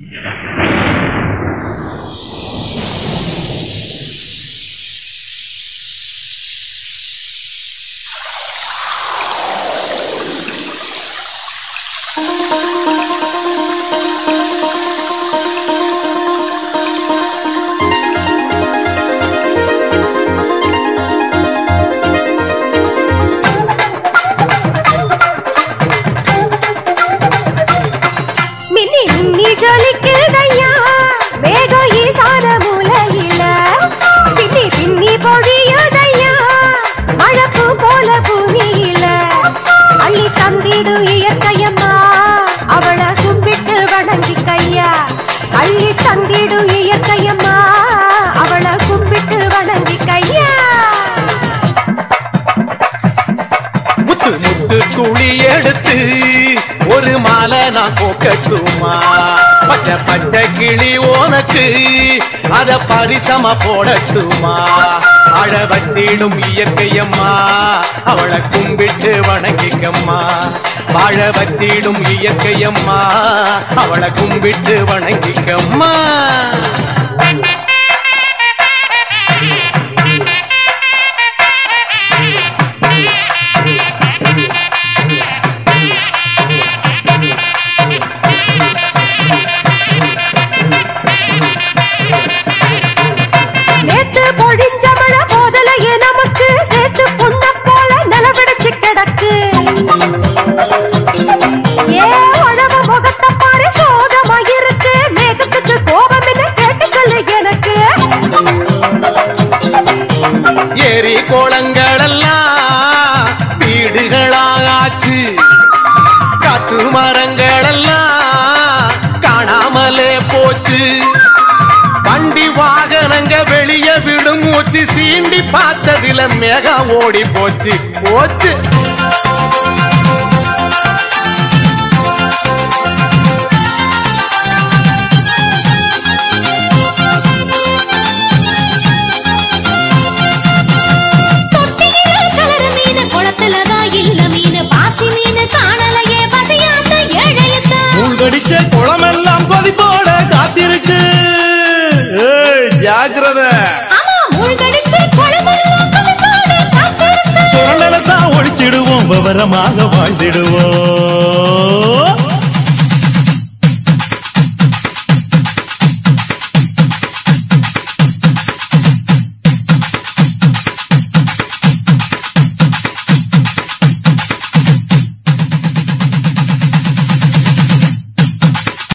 Yeah. முத்து முத்து துளி எடுத்து ஒரு மாலை நான் போக்கட்டுமா? பச்சை பச்சை கிளி உனக்கு அத பரிசம போடட்டுமா? அழ வச்சிடும் இயற்கையம்மா அவளை கும்பிட்டு வணங்கிக்கம்மா. வாழ வச்சிடும் இயற்கையம்மா அவளை கும்பிட்டு வணங்கிக்கம்மா. நேத்து பொழிஞ்ச மழை போதலையே நமக்கு சேர்த்து புண்ண போல நிலவிடச்சு கிடக்கு. ஏ உழவ முகத்தை பாரு சோகமா இருக்கு. மேகத்துக்கு கோபம் என்ன எனக்கு. ஏரி வீடுகளாச்சு காற்று காணாமலே போச்சு. வண்டி வாகனங்க மூச்சு சீண்டி பார்த்ததில மேகம் ஓடி போச்சு போச்சு. மூழ்கடிச்ச குளமெல்லாம் கொதிப்போட காத்திருக்கு. ஜாக்கிரதை. கொதிப்போட விவரமாக வாழ்ந்திடுவோம்.